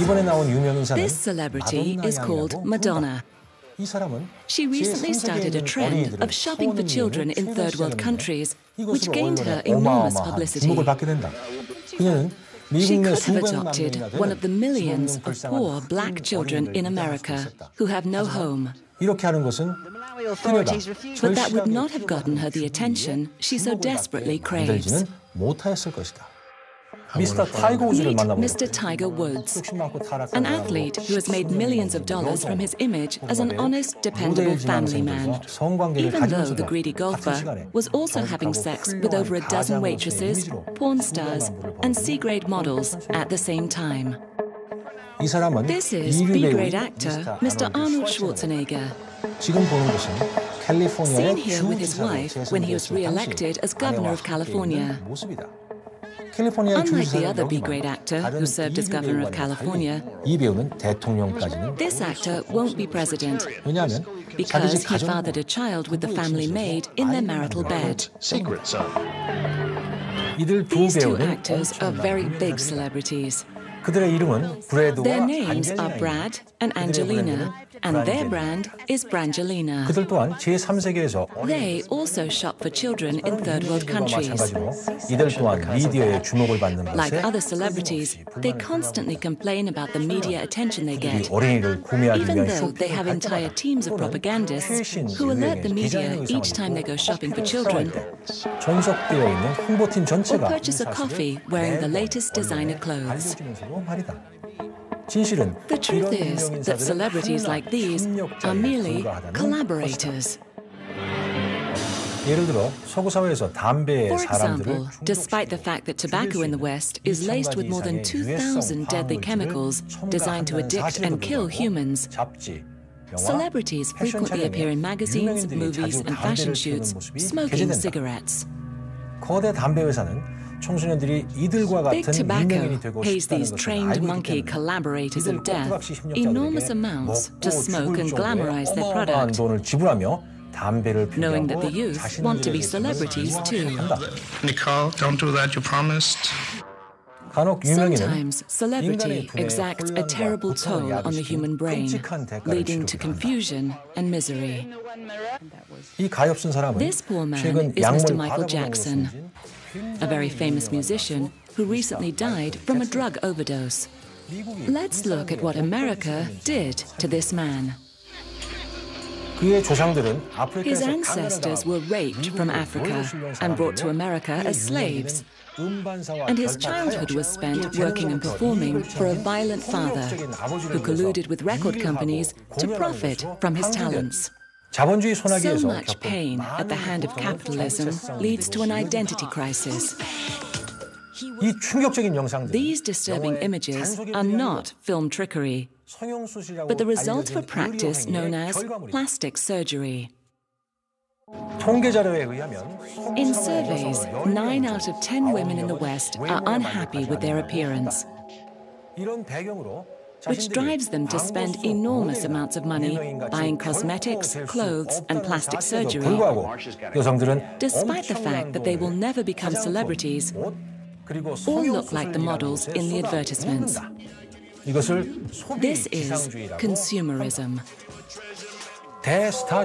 이번에 나온 유명 인사는 This celebrity 마돈나 is called 양이라고 Madonna. 부른다. 이 사람은 She recently started a trend of shopping for children in third world countries, which gained her enormous publicity. 주목을 받게 된다. 그녀는 She 미국 내 could have 수백만 adopted 명이나 one of the 되는 millions of 불쌍한 poor black children in America who have no home. 이렇게 하는 것은 그녀가 But that would not have gotten her the attention she so desperately craves. Mr. Tiger, Mr. Tiger Woods, an athlete who has made millions of dollars from his image as an honest, dependable family man, even though the greedy golfer was also having sex with over a dozen waitresses, porn stars, and C-grade models at the same time. This is B-grade actor Mr. Arnold Schwarzenegger. Seen here with his wife when he was re-elected as governor of California. 모습이다. 캘리포니아 Unlike the 주지사는 other 여기만 B-grade actor 다른 who served as 이류 governor of 배우와는 California, 달리 이 배우는 대통령까지는 this actor won't be president 왜냐하면 자기 because 집 he 가정 fathered a child with the family maid in their marital bed. Secret son. 이들 두 These two 배우는 actors are very big celebrities. Their names are Brad and Angelina, and their brand is Brangelina. They also shop for children in third world countries. Like other celebrities, they constantly complain about the media attention they get, even though they have entire teams of propagandists who alert the media each time they go shopping for children. or purchase a coffee wearing the latest designer clothes. 알려주면서도 말이다. 진실은 The truth 이런 is 유명 that 인사들은 celebrities like these 협력자에 are merely 불과하다는 collaborators. 예를 들어 서구 사회에서 담배에 For 사람들을 example, despite the fact that tobacco in the West is laced with more than 2,000 deadly chemicals designed to addict and kill humans, 잡지, 영화, celebrities 패션 frequently 촬영에 appear in magazines, 유명인들이 movies, 자주 and fashion 담배를 shoots 피우는 모습이 smoking 게재된다. cigarettes. 거대 담배 회사는 청소년들이 이들과 Big 같은 tobacco 유명인이 되고 pays 싶다는 these 것을 trained 알고 monkey 있기 때문에 collaborators 이들 of death 꼭두각시 enormous 협력자들에게 amounts to 먹고 smoke 죽을 and 정도의 glamorize their 어마어마한 product. 돈을 지불하며 담배를 knowing that the 피우고 youth want to be celebrities too. Nicole, don't do that. You promised. 간혹 유명인은 Sometimes celebrity 인간의 두뇌에 exacts a 혼란과 terrible 고통을 toll on the 야기시키는 human brain, 끔찍한 대가를 leading to 치르기도 한다. confusion and misery. 이 가엾은 사람은 This poor man 최근 is Mr. 약물 Michael 과다분양으로 Jackson, 숨진 a very famous musician who recently died from a drug overdose. Let's look at what America did to this man. His ancestors were raped from Africa and brought to America as slaves. And his childhood was spent working and performing for a violent father who colluded with record companies to profit from his talents. So much pain at the hand of capitalism leads to an identity crisis. These disturbing images are not film trickery, but the result of a practice known as plastic surgery. In surveys, 9 out of 10 women in the West are unhappy with their appearance which drives them to spend enormous amounts of money buying cosmetics, clothes, and plastic surgery. Despite the fact that they will never become celebrities all look like the models in the advertisements. This is consumerism.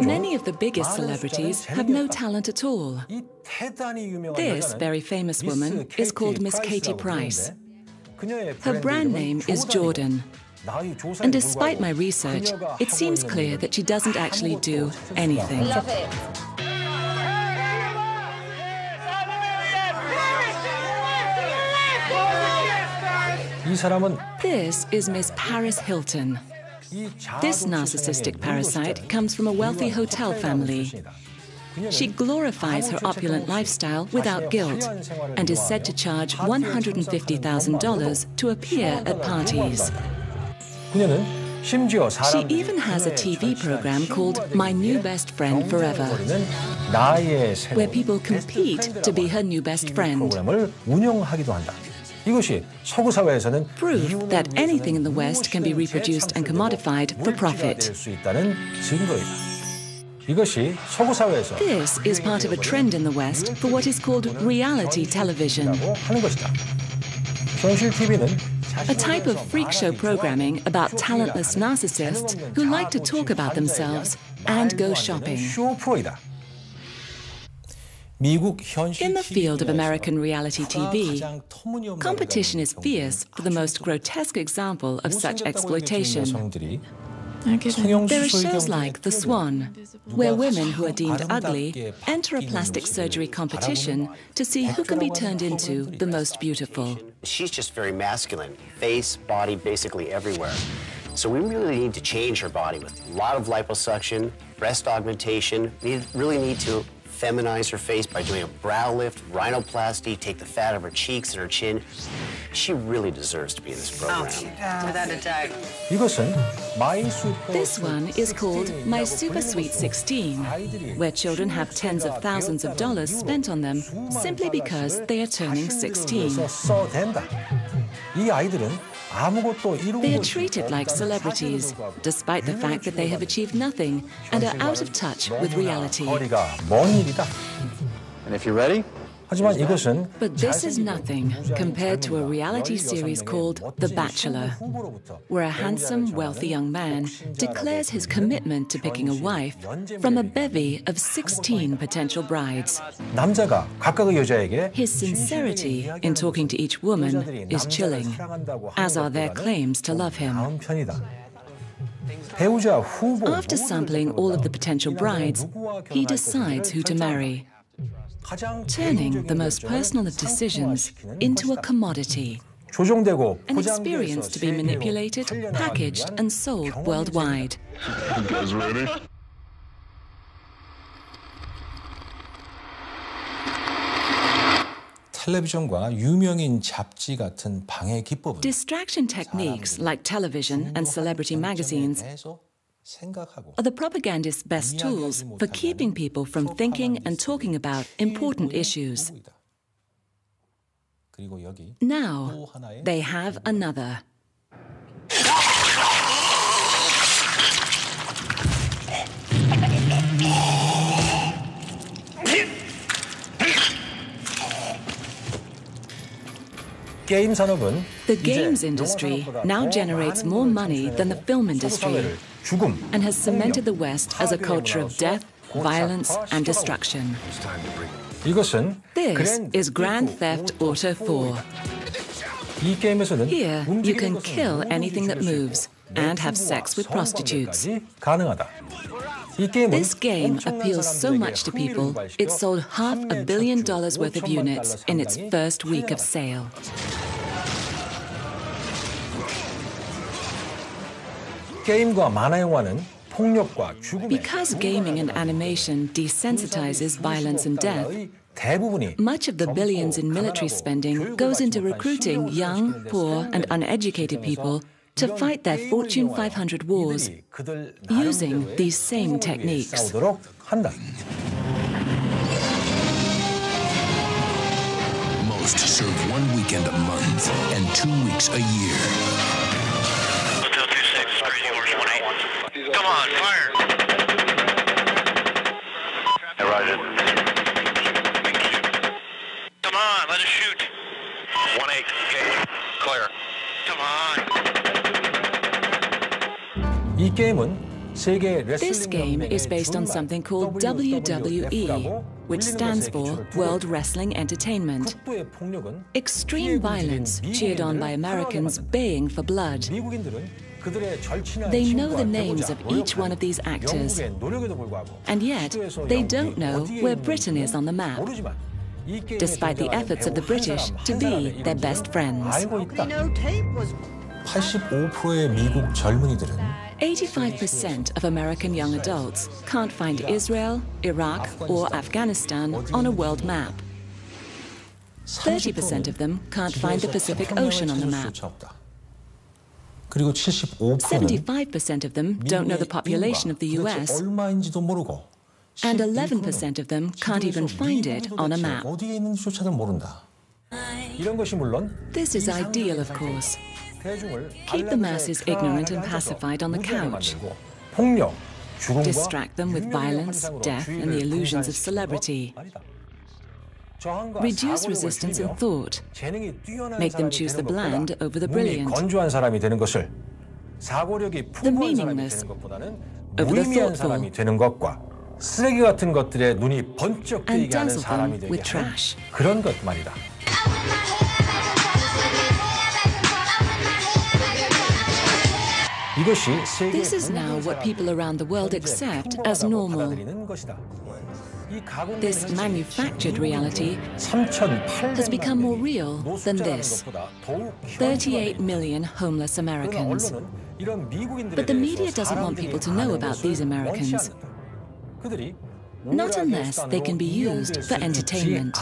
Many of the biggest celebrities have no talent at all. This very famous woman is called Miss Katie Price. Her brand name is Jordan. And despite my research, it seems clear that she doesn't actually do anything. This is Miss Paris Hilton. This narcissistic parasite comes from a wealthy hotel family. She glorifies her opulent lifestyle without guilt and is said to charge $150,000 to appear at parties. 그녀는 심지어 She even has a TV program called My New Best Friend Forever, 나의 새로운 where people 베스트 compete to be her 프렌드라고 new best TV friend. 프로그램을 운영하기도 한다. 이것이 서구 사회에서는 Proof that anything in the West can be reproduced and commodified for profit. 될수 있다는 증거이다. 이것이 서구 사회에서 This is part of a trend in the West for what is called reality television. 라고 하는 것이다. 현실 TV는 a type of freak show programming about talentless narcissists who like to talk about themselves and go shopping. In the field of American reality TV, competition is fierce for the most grotesque example of such exploitation. There are shows like The Swan, where women who are deemed ugly enter a plastic surgery competition to see who can be turned into the most beautiful. She's just very masculine, face, body, basically everywhere. So we really need to change her body with a lot of liposuction, breast augmentation. We really need to feminize her face by doing a brow lift, rhinoplasty, take the fat of her cheeks and her chin. She really deserves to be in this oh, program. Oh, without a doubt. This one is called My Super Sweet 16, where children have tens of thousands of dollars spent on them simply because they are turning 16. They are treated like celebrities, despite the fact that they have achieved nothing and are out of touch with reality. And if you're ready, 하지만 이것은 But this is 잘생기고 nothing 부자인 compared to a 젊은이가 reality 16 series 명의 called The 멋진 Bachelor, 신부 후보로부터 where a 배우자를 handsome, 정하는 wealthy young man 독신자라고 declares his 부르는 commitment to picking a 현실 wife 연재 from a 매력이 bevy of 16 potential brides. 남자가 각각의 여자에게 His sincerity in talking to each woman is chilling, as are their claims to love him. 다음 편이다. 배우자 후보 After sampling all of the potential brides, he decides who to marry, turning the most personal of decisions into a commodity, an experience to be manipulated, packaged and sold worldwide. Distraction techniques like television and celebrity magazines are The propagandist's best tools for keeping people from thinking and talking about important issues. Now they have another. The games industry now generates more money than the film industry and has cemented the West as a culture of death, violence and destruction. This is Grand Theft Auto 4. Here, you can kill anything that moves and have sex with prostitutes. This game appeals so much to people, it sold half a billion dollars worth of units in its first week of sale. 게임과 만화 영화는 폭력과 죽음의 Because gaming and animation desensitizes violence and death, 달러의 대부분이 much of the billions in military spending goes into recruiting young, poor, and uneducated people to fight their Fortune 500 wars using these same techniques. 싸우도록 한다. Most serve one weekend a month and two weeks a year. This 레슬링 game 연맹의 is based on 줄말 something called WWE, WWF라고 which 불리는 stands 것에 for 기초를 World 두고 Wrestling Entertainment. 극도의 폭력은 Extreme violence cheered on by Americans baying for blood. 미국인들은 그들의 절친한 They know 친구와 the names 배우자, of each one of these 노력하는 actors. 영국의 노력에도 불구하고 And yet, 수도에서 they 영국이 don't know 어디에 where 있는지는 Britain is on the map, 모르지만 이 게임에 despite the 등장하는 efforts of the 배우 한 British 사람, to 한 be 사람의 their 이름들은 best friends. 알고 있다. 85%의 미국 젊은이들은 85% of American young adults can't find Israel, Iraq, or Afghanistan on a world map. 30% of them can't find the Pacific Ocean on the map. 75% of them don't know the population of the US, and 11% of them can't even find it on a map. This is ideal, of course. 대중을 Keep the masses ignorant and pacified on the couch. 폭력, 죽음과 Distract them with 유명의 violence, 환상으로 death, and 주의를 the illusions of 분산시키는 것 celebrity. 말이다. 저항과 reduce 사고력을 resistance 줄이며 and thought, 재능이 뛰어난 make them 사람이 choose 되는 the bland 것보다 over the 몸이 brilliant. 건조한 사람이 되는 것을 사고력이 풍부한 사람이 meaningless 되는 것보다는 over the 무의미한 thoughtful. 사람이 되는 것과 쓰레기 같은 것들에 눈이 번쩍 And 뜨이게 하는 dazzle 사람이 them 되게 with 하는 trash. 그런 것 말이다. This is now what people around the world accept as normal. This manufactured reality has become more real than this 38 million homeless Americans. But the media doesn't want people to know about these Americans. Not unless they can be used for entertainment.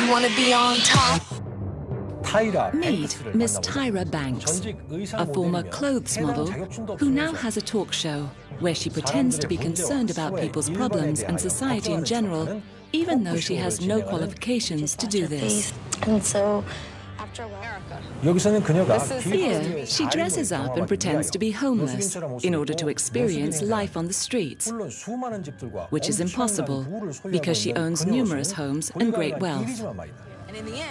You want to be on top? Meet Miss Tyra Banks, a former clothes model who now has a talk show where she pretends to be concerned about people's problems and society in general, even though she has no qualifications to do this. And so here, she dresses up and pretends to be homeless in order to experience life on the streets, which is impossible because she owns numerous homes and great wealth.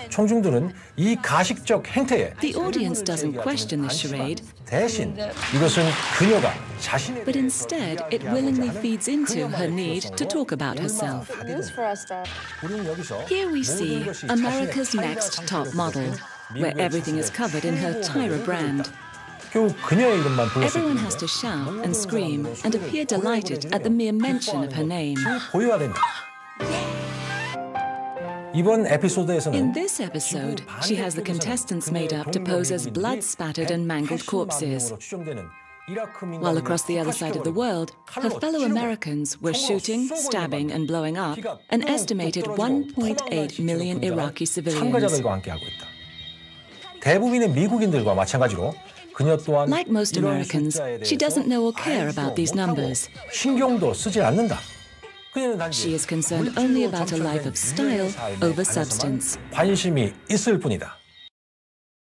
청중들은 이 가식적 행태에 The audience doesn't question this charade, 대신 이것은 그녀가 자신에 but instead it willingly feeds into her need to talk about herself. 우리는 여기서 Here we see 모든 것이 America's 자신의 next 타이라 top 상태로 model, where 미국의 everything is 지식을 covered in her Tyra brand. 겨우 그녀의 이름만 불렀을 Everyone 뿐인데 has to shout 모든 and scream 사람들은 and 소리를 appear 고요하게 delighted at the 지르며 mere mention of her name. In this episode, she has the contestants made up to pose as blood spattered and mangled corpses, while across the other side of the world, her fellow Americans were shooting, stabbing, and blowing up an estimated 1.8 million Iraqi civilians. 참가자들과 함께하고 있다. 대부분의 미국인들과 마찬가지로 그녀 또한 Like most 이런 Americans, 숫자에 she 대해서 doesn't know or care 알지도 about these 못하고 numbers. 신경도 쓰지 않는다. 그녀는 단지 She is concerned 물질로 only about a 점철된 life of style 유해의 삶에 over 관해서만 substance. 관심이 있을 뿐이다.